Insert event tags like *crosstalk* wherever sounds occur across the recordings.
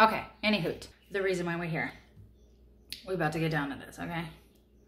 Okay, any hoot. The reason why we're here. We're about to get down to this, okay?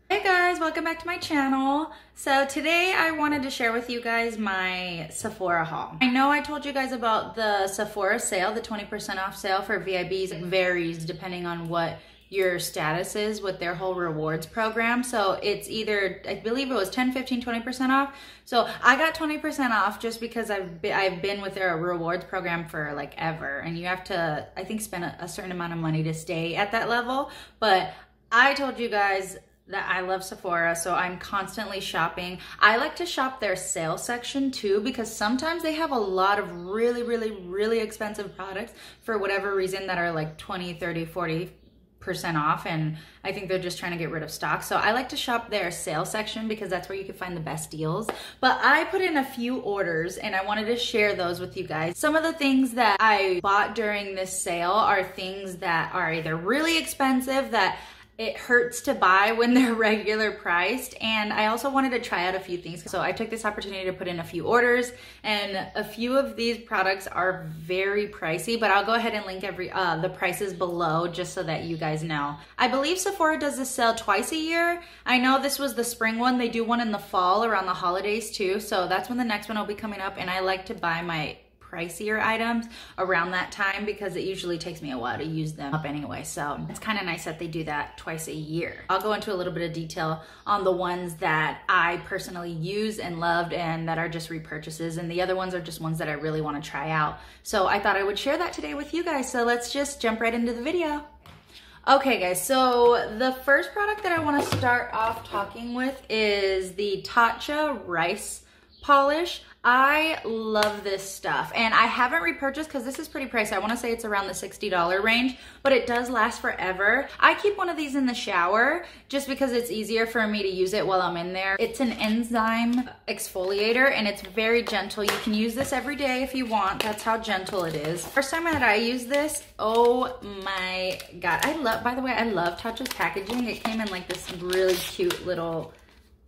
Hey guys, welcome back to my channel. So today I wanted to share with you guys my Sephora haul. I know I told you guys about the Sephora sale, the 20% off sale for VIBs. It varies depending on what your statuses with their whole rewards program. So it's either, I believe it was 10, 15, 20% off. So I got 20% off just because I've been, I've been with their rewards program for like ever. And you have to, I think, spend a, a certain amount of money to stay at that level. But I told you guys that I love Sephora, so I'm constantly shopping. I like to shop their sale section too because sometimes they have a lot of really, really, really expensive products for whatever reason that are like 20, 30, 40 percent off and I think they're just trying to get rid of stock. So I like to shop their sale section because that's where you can find the best deals. But I put in a few orders and I wanted to share those with you guys. Some of the things that I bought during this sale are things that are either really expensive that it hurts to buy when *laughs* they're regular priced. And I also wanted to try out a few things. So I took this opportunity to put in a few orders and a few of these products are very pricey, but I'll go ahead and link every uh, the prices below just so that you guys know. I believe Sephora does this sale twice a year. I know this was the spring one. They do one in the fall around the holidays too. So that's when the next one will be coming up. And I like to buy my pricier items around that time because it usually takes me a while to use them up anyway. So it's kind of nice that they do that twice a year. I'll go into a little bit of detail on the ones that I personally use and loved and that are just repurchases. And the other ones are just ones that I really want to try out. So I thought I would share that today with you guys. So let's just jump right into the video. Okay guys, so the first product that I wanna start off talking with is the Tatcha Rice Polish. I love this stuff and I haven't repurchased because this is pretty pricey. I want to say it's around the $60 range, but it does last forever. I keep one of these in the shower just because it's easier for me to use it while I'm in there. It's an enzyme exfoliator and it's very gentle. You can use this every day if you want. That's how gentle it is. First time that I use this, oh my God. I love, by the way, I love Tatcha's packaging. It came in like this really cute little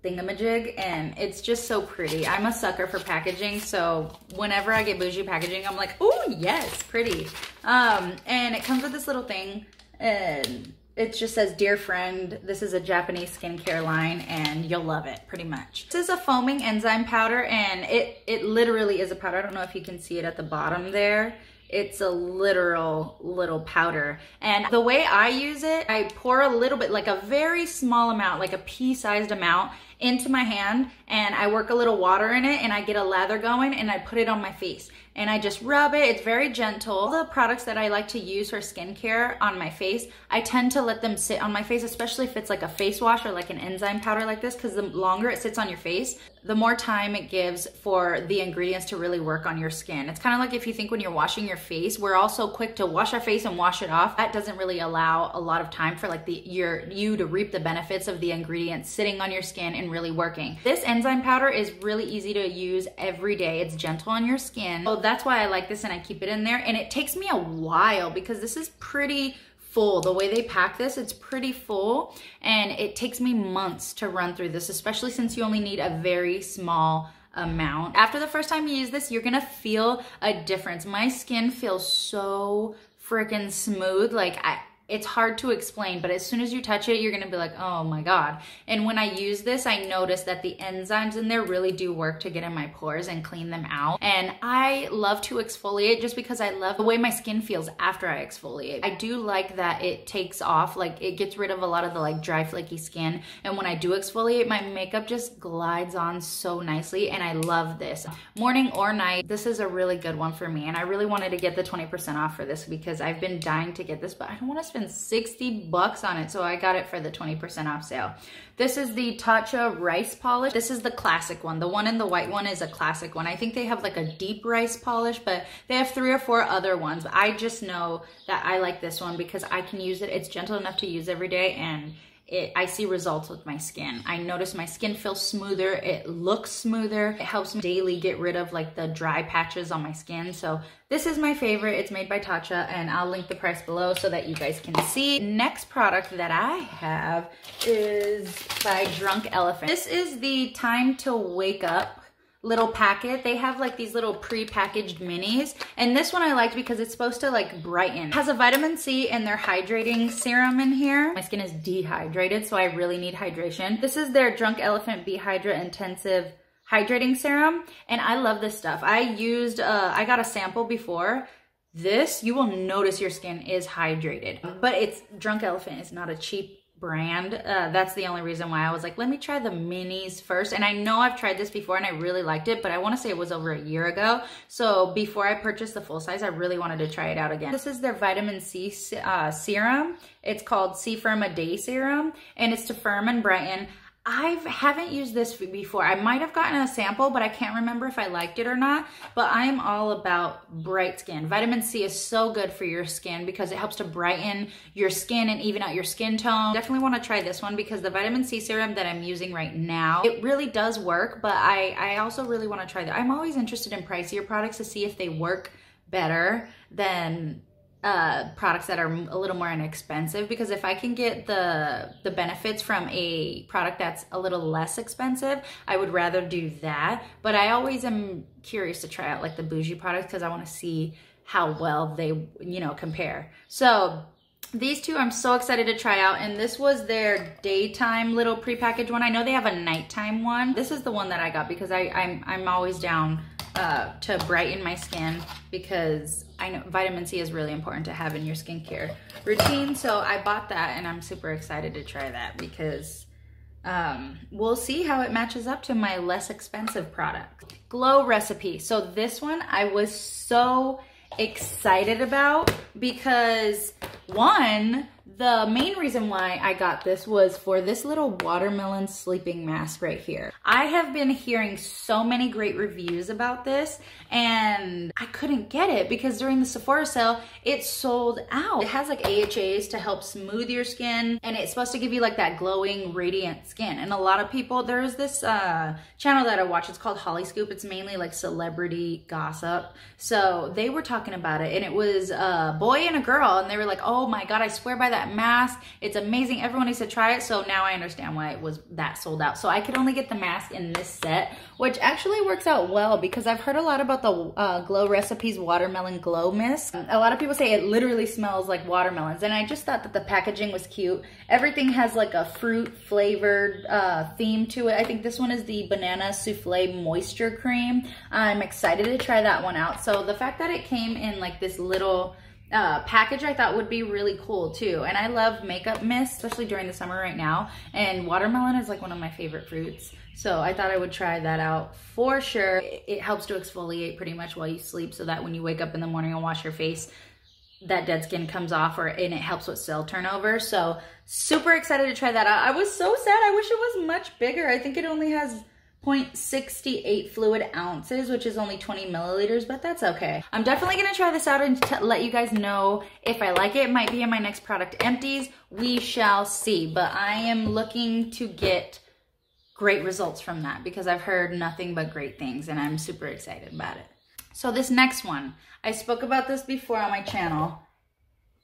thingamajig and it's just so pretty. I'm a sucker for packaging, so whenever I get bougie packaging, I'm like, oh yes, pretty. Um, and it comes with this little thing and it just says, dear friend, this is a Japanese skincare line and you'll love it pretty much. This is a foaming enzyme powder and it, it literally is a powder. I don't know if you can see it at the bottom there. It's a literal little powder. And the way I use it, I pour a little bit, like a very small amount, like a pea-sized amount into my hand and I work a little water in it and I get a lather going and I put it on my face and I just rub it. It's very gentle. All The products that I like to use for skincare on my face, I tend to let them sit on my face, especially if it's like a face wash or like an enzyme powder like this, because the longer it sits on your face, the more time it gives for the ingredients to really work on your skin. It's kind of like if you think when you're washing your face, we're also quick to wash our face and wash it off. That doesn't really allow a lot of time for like the your you to reap the benefits of the ingredients sitting on your skin and really working. This enzyme powder is really easy to use every day. It's gentle on your skin. So that's why I like this and I keep it in there. And it takes me a while because this is pretty full. The way they pack this, it's pretty full and it takes me months to run through this, especially since you only need a very small amount. After the first time you use this, you're gonna feel a difference. My skin feels so freaking smooth. Like I, it's hard to explain, but as soon as you touch it, you're gonna be like, oh my God. And when I use this, I notice that the enzymes in there really do work to get in my pores and clean them out. And I love to exfoliate just because I love the way my skin feels after I exfoliate. I do like that it takes off, like it gets rid of a lot of the like dry flaky skin. And when I do exfoliate, my makeup just glides on so nicely and I love this. Morning or night, this is a really good one for me. And I really wanted to get the 20% off for this because I've been dying to get this, but I don't wanna spend 60 bucks on it. So I got it for the 20% off sale. This is the Tatcha rice polish. This is the classic one. The one in the white one is a classic one. I think they have like a deep rice polish, but they have three or four other ones. I just know that I like this one because I can use it. It's gentle enough to use every day and it, I see results with my skin. I notice my skin feels smoother. It looks smoother. It helps me daily get rid of like the dry patches on my skin. So this is my favorite. It's made by Tatcha and I'll link the price below so that you guys can see. Next product that I have is by Drunk Elephant. This is the Time to Wake Up little packet. They have like these little pre-packaged minis. And this one I liked because it's supposed to like brighten. It has a vitamin C and their hydrating serum in here. My skin is dehydrated, so I really need hydration. This is their Drunk Elephant B-Hydra Intensive Hydrating Serum. And I love this stuff. I used, uh, I got a sample before. This, you will notice your skin is hydrated. But it's Drunk Elephant. It's not a cheap brand. Uh, that's the only reason why I was like, let me try the minis first. And I know I've tried this before and I really liked it, but I want to say it was over a year ago. So before I purchased the full size, I really wanted to try it out again. This is their vitamin C uh, serum. It's called C Firma Day Serum and it's to firm and brighten. I haven't used this before. I might have gotten a sample, but I can't remember if I liked it or not. But I am all about bright skin. Vitamin C is so good for your skin because it helps to brighten your skin and even out your skin tone. Definitely want to try this one because the vitamin C serum that I'm using right now, it really does work, but I, I also really want to try that. I'm always interested in pricier products to see if they work better than uh, products that are a little more inexpensive because if I can get the the benefits from a product that's a little less expensive, I would rather do that. But I always am curious to try out like the bougie products because I want to see how well they you know compare. So these two I'm so excited to try out and this was their daytime little prepackaged one. I know they have a nighttime one. This is the one that I got because I, I'm, I'm always down uh, to brighten my skin because I know vitamin C is really important to have in your skincare routine. So I bought that and I'm super excited to try that because um, we'll see how it matches up to my less expensive product. Glow recipe. So this one I was so excited about because one, the main reason why I got this was for this little watermelon sleeping mask right here. I have been hearing so many great reviews about this and I couldn't get it because during the Sephora sale, it sold out. It has like AHAs to help smooth your skin and it's supposed to give you like that glowing, radiant skin. And a lot of people, there's this uh, channel that I watch, it's called Hollyscoop. It's mainly like celebrity gossip. So they were talking about it and it was a boy and a girl and they were like, oh my God, I swear by that mask. It's amazing. Everyone needs to try it. So now I understand why it was that sold out. So I could only get the mask in this set, which actually works out well because I've heard a lot about the uh, Glow Recipes Watermelon Glow Mist. A lot of people say it literally smells like watermelons. And I just thought that the packaging was cute. Everything has like a fruit flavored uh, theme to it. I think this one is the Banana Souffle Moisture Cream. I'm excited to try that one out. So the fact that it came in like this little uh, package I thought would be really cool too. And I love makeup mist, especially during the summer right now. And watermelon is like one of my favorite fruits. So I thought I would try that out for sure. It helps to exfoliate pretty much while you sleep so that when you wake up in the morning and wash your face, that dead skin comes off or and it helps with cell turnover. So super excited to try that out. I was so sad. I wish it was much bigger. I think it only has 0.68 fluid ounces, which is only 20 milliliters, but that's okay. I'm definitely gonna try this out and let you guys know if I like it. It might be in my next product empties. We shall see, but I am looking to get great results from that because I've heard nothing but great things and I'm super excited about it. So this next one, I spoke about this before on my channel.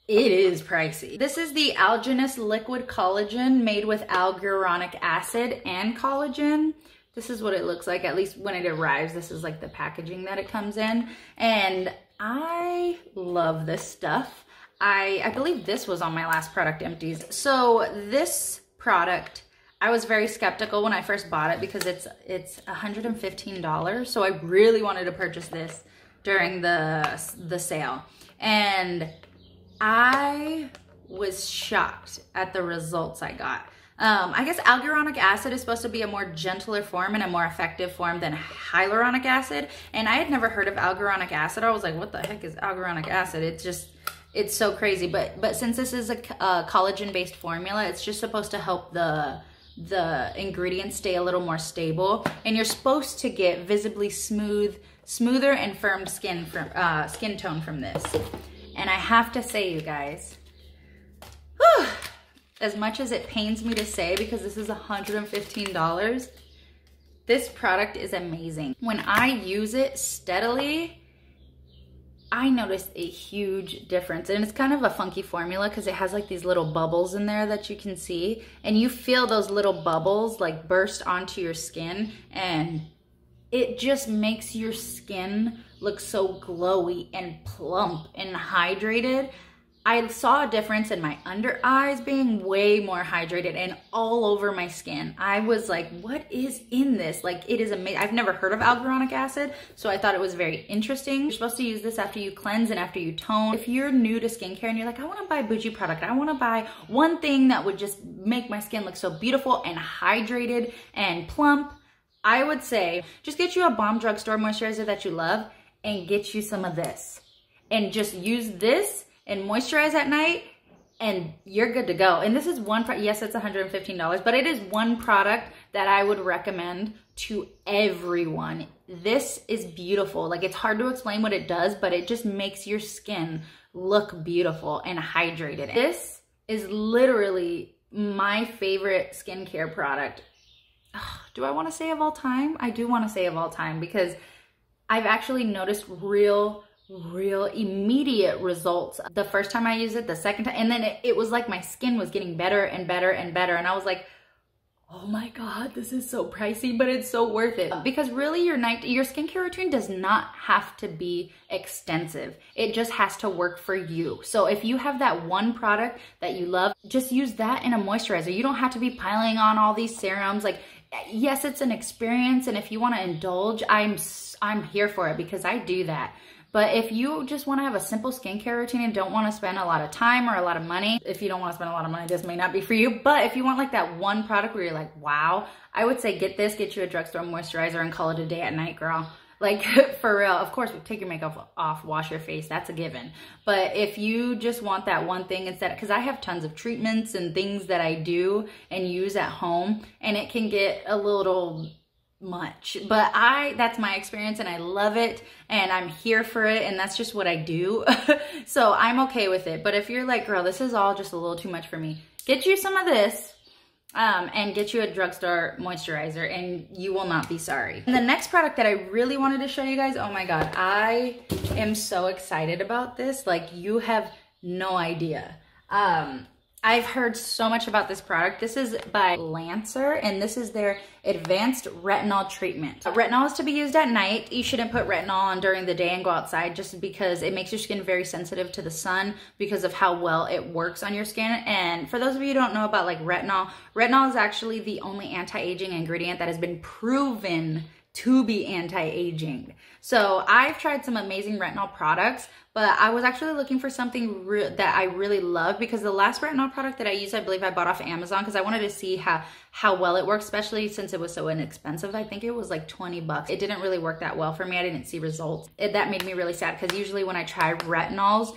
It is pricey. This is the Algenist Liquid Collagen made with alguronic acid and collagen. This is what it looks like, at least when it arrives. This is like the packaging that it comes in. And I love this stuff. I, I believe this was on my last product empties. So this product, I was very skeptical when I first bought it because it's it's $115. So I really wanted to purchase this during the, the sale. And I was shocked at the results I got. Um, I guess alguronic acid is supposed to be a more gentler form and a more effective form than hyaluronic acid. And I had never heard of alguronic acid. I was like, what the heck is alguronic acid? It's just, it's so crazy. But but since this is a, a collagen-based formula, it's just supposed to help the the ingredients stay a little more stable. And you're supposed to get visibly smooth, smoother and firm skin from uh, skin tone from this. And I have to say, you guys, whew, as much as it pains me to say because this is $115, this product is amazing. When I use it steadily, I noticed a huge difference. And it's kind of a funky formula because it has like these little bubbles in there that you can see. And you feel those little bubbles like burst onto your skin and it just makes your skin look so glowy and plump and hydrated. I saw a difference in my under eyes being way more hydrated and all over my skin. I was like, what is in this? Like it is amazing. I've never heard of hyaluronic acid, so I thought it was very interesting. You're supposed to use this after you cleanse and after you tone. If you're new to skincare and you're like, I wanna buy a bougie product, I wanna buy one thing that would just make my skin look so beautiful and hydrated and plump, I would say just get you a bomb drugstore moisturizer that you love and get you some of this. And just use this and moisturize at night and you're good to go. And this is one, yes, it's $115, but it is one product that I would recommend to everyone. This is beautiful. Like it's hard to explain what it does, but it just makes your skin look beautiful and hydrated. This is literally my favorite skincare product. do I want to say of all time? I do want to say of all time because I've actually noticed real real immediate results the first time I used it, the second time, and then it, it, was like my skin was getting better and better and better. And I was like, oh my God, this is so pricey, but it's so worth it. Because really your night, your skincare routine does not have to be extensive. It just has to work for you. So if you have that one product that you love, just use that in a moisturizer. You don't have to be piling on all these serums. Like, yes, it's an experience. And if you want to indulge, I'm, I'm here for it because I do that. But if you just want to have a simple skincare routine and don't want to spend a lot of time or a lot of money, if you don't want to spend a lot of money, this may not be for you. But if you want like that one product where you're like, wow, I would say get this, get you a drugstore moisturizer and call it a day at night, girl. *laughs* Like *laughs* for real, of course, take your makeup off, wash your face, that's a given. But if you just want that one thing instead, because I have tons of treatments and things that I do and use at home, and it can get a little much but i that's my experience and i love it and i'm here for it and that's just what i do *laughs* so i'm okay with it but if you're like girl this is all just a little too much for me get you some of this um, and get you a drugstore moisturizer and you will not be sorry. And the next product that I really wanted to show you guys, oh my God, I am so excited about this. Like you have no idea. Um, I've heard so much about this product. This is by Lancer, and this is their advanced retinol treatment. Retinol is to be used at night. You shouldn't put retinol on during the day and go outside just because it makes your skin very sensitive to the sun because of how well it works on your skin. And for those of you who don't know about like retinol, retinol is actually the only anti-aging ingredient that has been proven to be anti-aging. So I've tried some amazing retinol products, but I was actually looking for something that I really love because the last retinol product that I used, I believe I bought off Amazon because I wanted to see how, how well it works, especially since it was so inexpensive. I think it was like 20 bucks. It didn't really work that well for me. I didn't see results. It, that made me really sad because usually when I try retinols,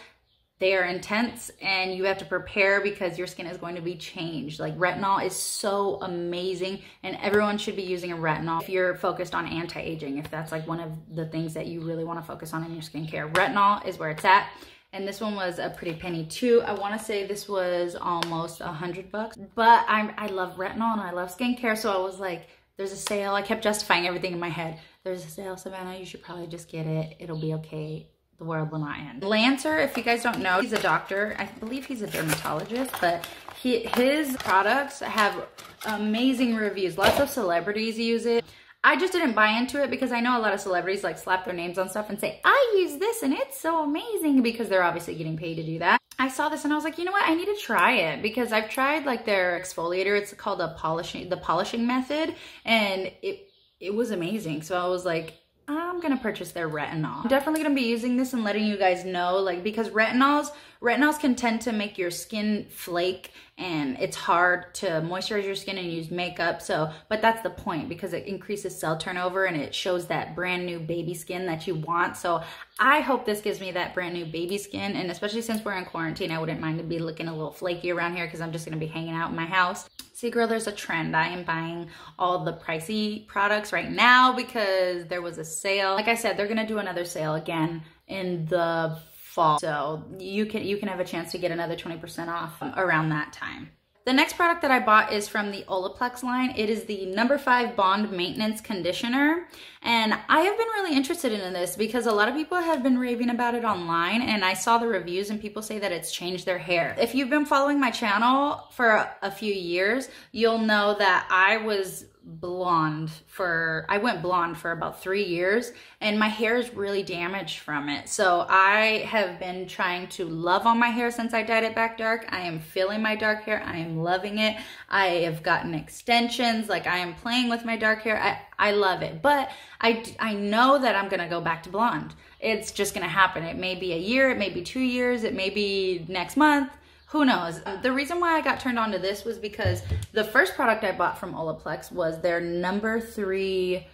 they are intense and you have to prepare because your skin is going to be changed. Like retinol is so amazing and everyone should be using a retinol if you're focused on anti-aging, if that's like one of the things that you really want to focus on in your skincare. Retinol is where it's at. And this one was a pretty penny too. I want to say this was almost a hundred bucks, but I'm, I love retinol and I love skincare. So I was like, there's a sale. I kept justifying everything in my head. There's a sale, Savanna. You should probably just get it. It'll be okay the world will not end. Lancer, if you guys don't know, he's a doctor. I believe he's a dermatologist, but he, his products have amazing reviews. Lots of celebrities use it. I just didn't buy into it because I know a lot of celebrities like slap their names on stuff and say, I use this and it's so amazing because they're obviously getting paid to do that. I saw this and I was like, you know what? I need to try it because I've tried like their exfoliator. It's called a polishing, the polishing method and it, it was amazing. So I was like, I'm gonna purchase their retinol. I'm definitely gonna be using this and letting you guys know, like, because retinols, retinols can tend to make your skin flake and it's hard to moisturize your skin and use makeup. So, but that's the point because it increases cell turnover and it shows that brand new baby skin that you want. So I hope this gives me that brand new baby skin. And especially since we're in quarantine, I wouldn't mind to be looking a little flaky around here because I'm just gonna be hanging out in my house. See, girl, there's a trend. I am buying all the pricey products right now because there was a sale. Like I said, they're gonna do another sale again in the fall. So you can you can have a chance to get another 20% off around that time. The next product that I bought is from the Olaplex line. It is the number five bond maintenance conditioner. And I have been really interested in this because a lot of people have been raving about it online and I saw the reviews and people say that it's changed their hair. If you've been following my channel for a few years, you'll know that I was blonde for I went blonde for about 3 years and my hair is really damaged from it. So I have been trying to love on my hair since I dyed it back dark. I am feeling my dark hair. I am loving it. I have gotten extensions like I am playing with my dark hair. I I love it. But I I know that I'm going to go back to blonde. It's just going to happen. It may be a year, it may be 2 years, it may be next month who knows? Uh, the reason why I got turned on to this was because the first product I bought from Olaplex was their number three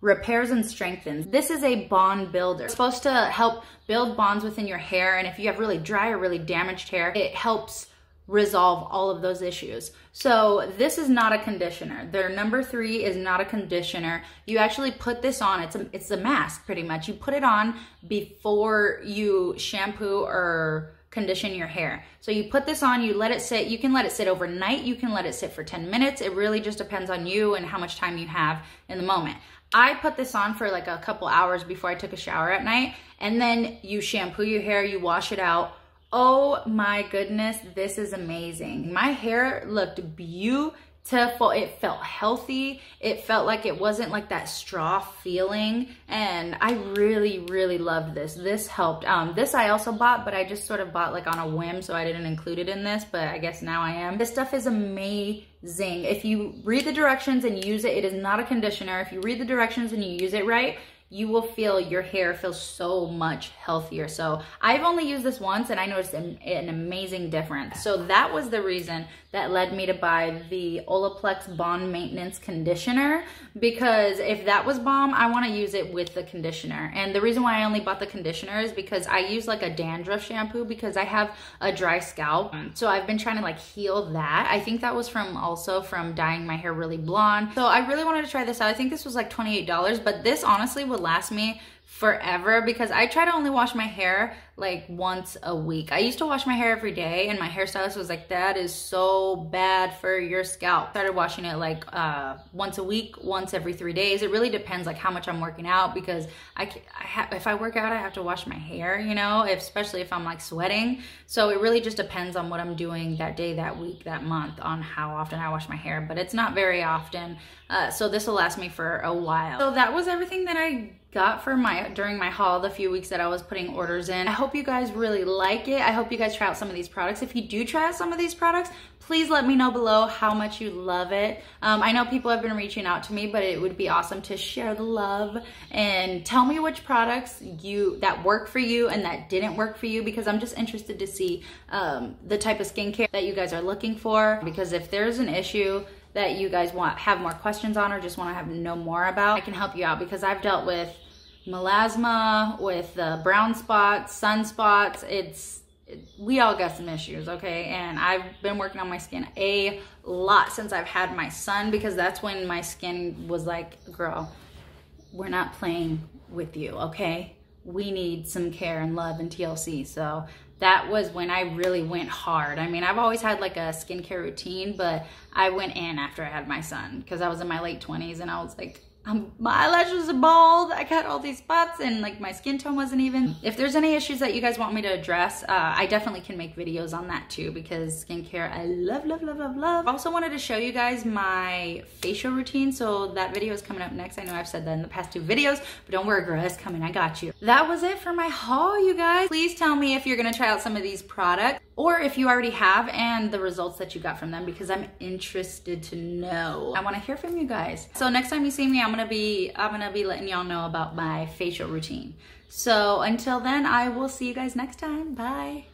repairs and strengthens. This is a bond builder. It's supposed to help build bonds within your hair. And if you have really dry or really damaged hair, it helps resolve all of those issues. So this is not a conditioner. Their number three is not a conditioner. You actually put this on. It's a, it's a mask pretty much. You put it on before you shampoo or condition your hair. So you put this on, you let it sit, you can let it sit overnight, you can let it sit for 10 minutes. It really just depends on you and how much time you have in the moment. I put this on for like a couple hours before I took a shower at night and then you shampoo your hair, you wash it out. Oh my goodness, this is amazing. My hair looked beautiful beautiful. It felt healthy. It felt like it wasn't like that straw feeling. And I really, really loved this. This helped. Um, this I also bought, but I just sort of bought like on a whim, so I didn't include it in this, but I guess now I am. This stuff is amazing. If you read the directions and use it, it is not a conditioner. If you read the directions and you use it right, you will feel your hair feels so much healthier. So I've only used this once and I noticed an, an, amazing difference. So that was the reason that led me to buy the Olaplex Bond Maintenance Conditioner because if that was bomb, I wanna use it with the conditioner. And the reason why I only bought the conditioner is because I use like a dandruff shampoo because I have a dry scalp. So I've been trying to like heal that. I think that was from also from dyeing my hair really blonde. So I really wanted to try this out. I think this was like $28, but this honestly would last me forever because I try to only wash my hair like once a week. I used to wash my hair every day and my hairstylist was like, that is so bad for your scalp. Started washing it like uh, once a week, once every three days. It really depends like how much I'm working out because I, I if I work out, I have to wash my hair, you know, if, especially if I'm like sweating. So it really just depends on what I'm doing that day, that week, that month on how often I wash my hair, but it's not very often. Uh, so this will last me for a while. So that was everything that I got for my during my haul the few weeks that I was putting orders in. I hope you guys really like it. I hope you guys try out some of these products. If you do try out some of these products, please let me know below how much you love it. Um, I know people have been reaching out to me, but it would be awesome to share the love and tell me which products you that work for you and that didn't work for you because I'm just interested to see um, the type of skincare that you guys are looking for because if there's an issue that you guys want have more questions on or just want to have know more about, I can help you out because I've dealt with melasma, with uh, brown spots, sunspots. It's it, we all got some issues, okay? And I've been working on my skin a lot since I've had my son because that's when my skin was like, girl, we're not playing with you, okay? We need some care and love and TLC. So that was when I really went hard. I mean, I've always had like a skincare routine, but I went in after I had my son because I was in my late 20s and I was like, um, my eyelashes are bald. I got all these spots and like my skin tone wasn't even. If there's any issues that you guys want me to address, uh, I definitely can make videos on that too because skincare I love, love, love, love, love. Also wanted to show you guys my facial routine. So that video is coming up next. I know I've said that in the past two videos, but don't worry girl, it's coming, I got you. That was it for my haul, you guys. Please tell me if you're gonna try out some of these products or if you already have and the results that you got from them because I'm interested to know. I wanna hear from you guys. So next time you see me, I'm gonna be, I'm gonna be letting y'all know about my facial routine. So until then, I will see you guys next time. Bye.